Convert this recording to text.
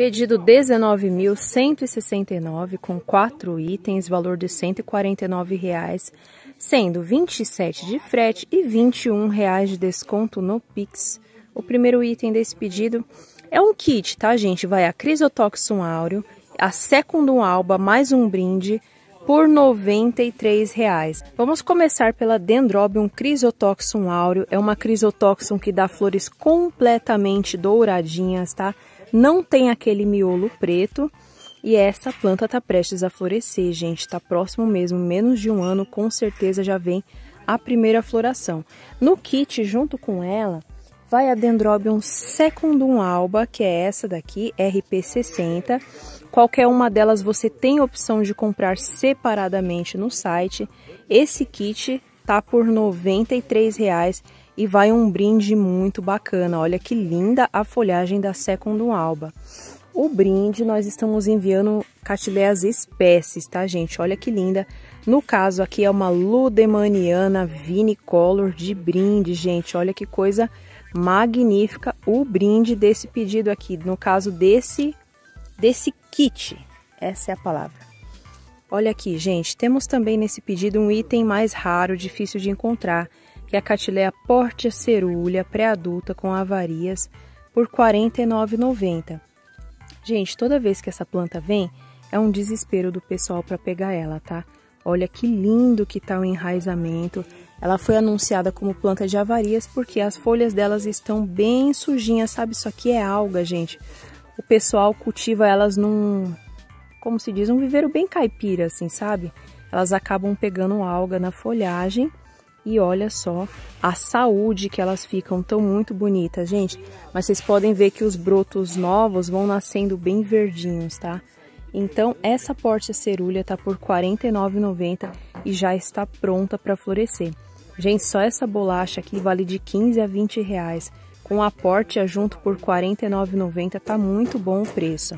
Pedido 19.169 com quatro itens, valor de 149 reais, sendo 27 de frete e 21 reais de desconto no Pix. O primeiro item desse pedido é um kit, tá, gente? Vai a Crisotoxum áureo, a Secundum alba, mais um brinde por 93 reais. Vamos começar pela Dendrobium Crisotoxum áureo. É uma Crisotoxum que dá flores completamente douradinhas, tá? Não tem aquele miolo preto. E essa planta está prestes a florescer, gente. Está próximo mesmo, menos de um ano, com certeza já vem a primeira floração. No kit, junto com ela, vai a Dendrobium secundum alba, que é essa daqui, RP60. Qualquer uma delas você tem opção de comprar separadamente no site. Esse kit tá por R$ 93,00 e vai um brinde muito bacana. Olha que linda a folhagem da Secundum alba. O brinde nós estamos enviando catileias espécies, tá, gente? Olha que linda. No caso aqui é uma Ludemaniana Vinicolor de brinde, gente. Olha que coisa magnífica o brinde desse pedido aqui. No caso desse, desse kit. Essa é a palavra. Olha aqui, gente. Temos também nesse pedido um item mais raro, difícil de encontrar é a Catileia portia cerulha pré-adulta com avarias por R$ 49,90. Gente, toda vez que essa planta vem, é um desespero do pessoal para pegar ela, tá? Olha que lindo que tá o enraizamento. Ela foi anunciada como planta de avarias porque as folhas delas estão bem sujinhas, sabe? Isso aqui é alga, gente. O pessoal cultiva elas num, como se diz, um viveiro bem caipira, assim, sabe? Elas acabam pegando alga na folhagem e olha só a saúde que elas ficam tão muito bonitas, gente. Mas vocês podem ver que os brotos novos vão nascendo bem verdinhos, tá? Então essa porta cerulha tá por R$ 49,90 e já está pronta para florescer. Gente, só essa bolacha aqui vale de 15 a 20 reais. Com a porta junto por R$ 49,90 tá muito bom o preço.